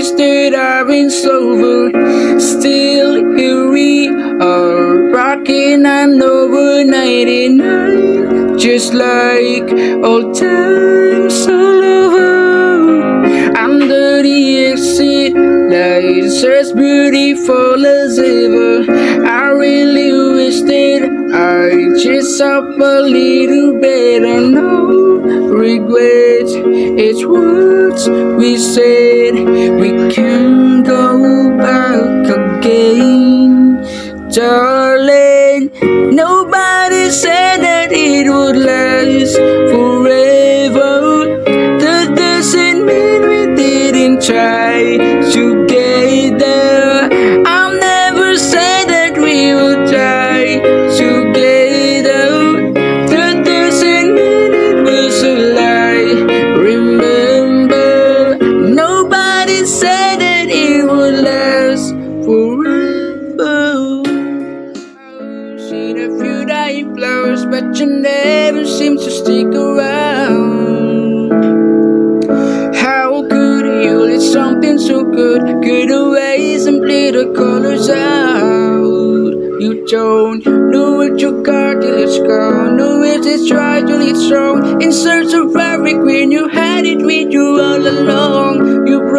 wish that I've been sober. Still here we are, rocking on over 99. Just like old times all over. Under the exit lights, as beautiful as ever. I really I just up a little better. No regret, it's words we said. We can go back again, darling. Nobody said that it would last forever. That doesn't mean we didn't try together. It would last forever. I've seen a few dying flowers, but you never seem to stick around. How could you let something so good get away? Simply the colors out. You don't know what you got till it's gone. Know if it's right it's wrong. In search of every queen, you had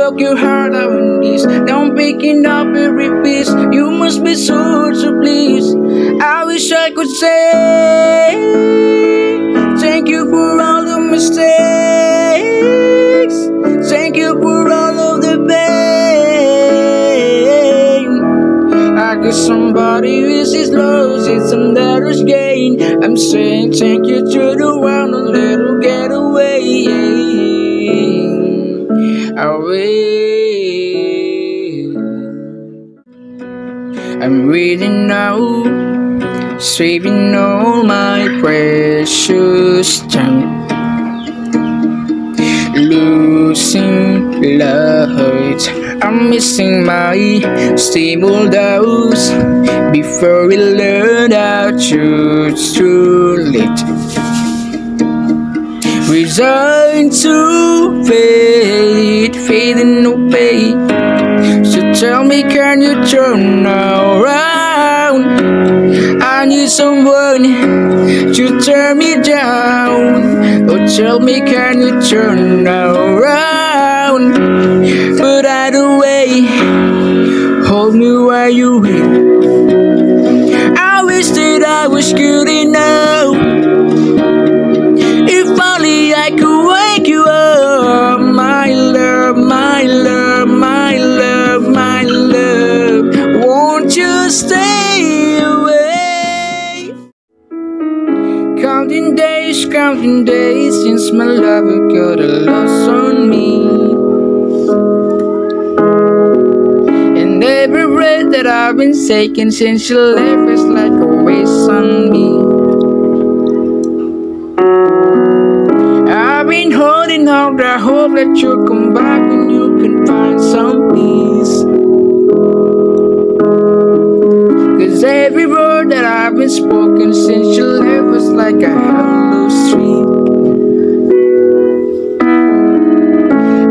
broke your heart out in this. Now I'm picking up every piece. You must be so so pleased. I wish I could say thank you for all the mistakes. Thank you for all of the pain. I guess somebody is loss, it's another's gain. I'm saying thank you to the one I'm reading now, saving all my precious time. Losing light, I'm missing my stable dose before we learn our truths too late. Resigned to fade, fading away. So tell me, can you turn around? Someone to turn me down. Oh, tell me, can you turn around? But either way, hold me while you will. I wish that I was good enough. Days, counting days since my lover got a loss on me. And every breath that I've been taking since you left is like a waste on me. I've been holding out the hope that you'll come back and you can find some peace. Cause every word that I've been spoken since you left was like a stream.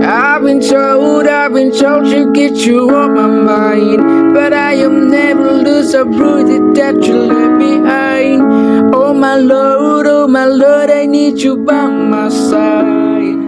I've been told, I've been told to get you off my mind. But I am never lose a bruise that you left behind. Oh my Lord, oh my Lord, I need you by my side.